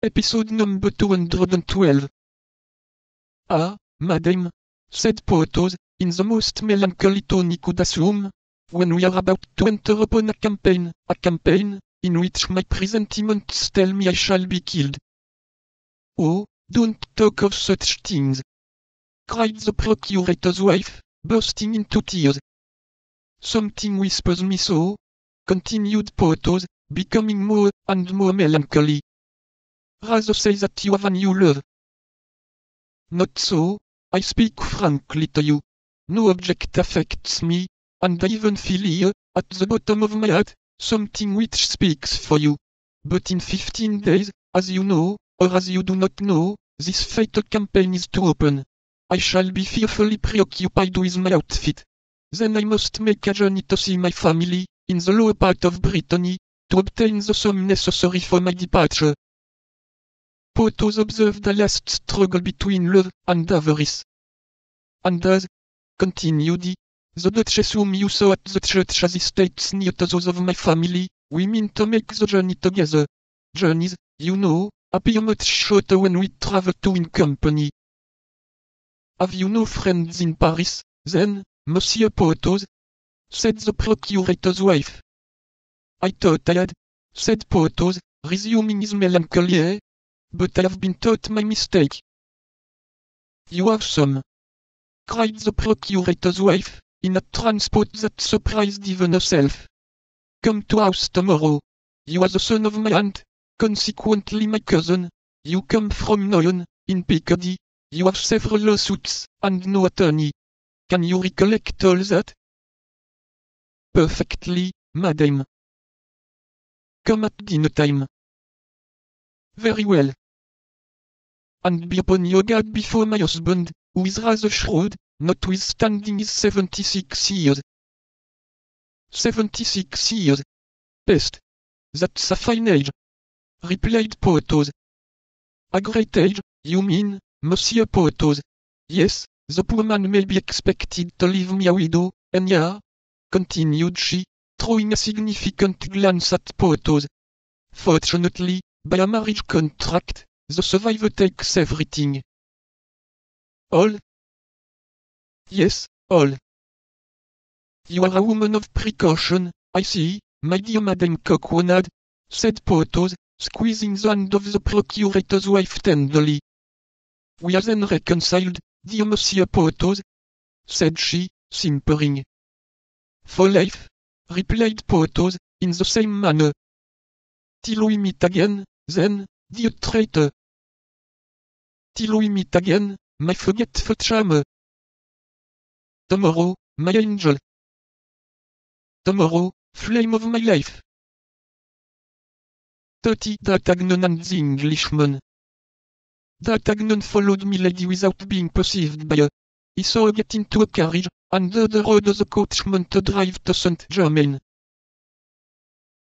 episode number 212. Ah, madam, said Porthos, in the most melancholy tone he could assume, when we are about to enter upon a campaign, a campaign, in which my presentiments tell me I shall be killed. Oh, don't talk of such things, cried the procurator's wife, bursting into tears. Something whispers me so, continued Porthos, becoming more and more melancholy. Rather say that you have a new love. Not so, I speak frankly to you. No object affects me, and I even feel here, at the bottom of my heart, something which speaks for you. But in 15 days, as you know, or as you do not know, this fatal campaign is to open. I shall be fearfully preoccupied with my outfit. Then I must make a journey to see my family, in the lower part of Brittany, to obtain the sum necessary for my departure. Porthos observed a last struggle between love and avarice. And as, continued he, the Duchess whom you saw at the church has estates near to those of my family, we mean to make the journey together. Journeys, you know, appear much shorter when we travel two in company. Have you no friends in Paris, then, Monsieur Porthos? said the procurator's wife. I thought I had, said Porthos, resuming his melancholy but I have been taught my mistake. You have some, cried the procurator's wife, in a transport that surprised even herself. Come to house tomorrow. You are the son of my aunt, consequently my cousin. You come from Noyon, in Picardy. You have several lawsuits, and no attorney. Can you recollect all that? Perfectly, madam. Come at dinner time. Very well. And be upon your before my husband, who is rather shrewd, notwithstanding his 76 years. 76 years. Pest. That's a fine age. Replied Porthos. A great age, you mean, Monsieur Porthos. Yes, the poor man may be expected to leave me a widow, and yeah, continued she, throwing a significant glance at Porthos. Fortunately, by a marriage contract, the survivor takes everything. All? Yes, all. You are a woman of precaution, I see, my dear Madame Coquenard, said Porthos, squeezing the hand of the procurator's wife tenderly. We are then reconciled, dear Monsieur Porthos, said she, simpering. For life, replied Porthos, in the same manner. Till we meet again, then. Till we meet again, my forgetful charmer. Tomorrow, my angel. Tomorrow, flame of my life. Toti D'Artagnan and the Englishman. D'Artagnan followed Milady without being perceived by her. He saw her get into a carriage, and the road the coachman to drive to Saint Germain.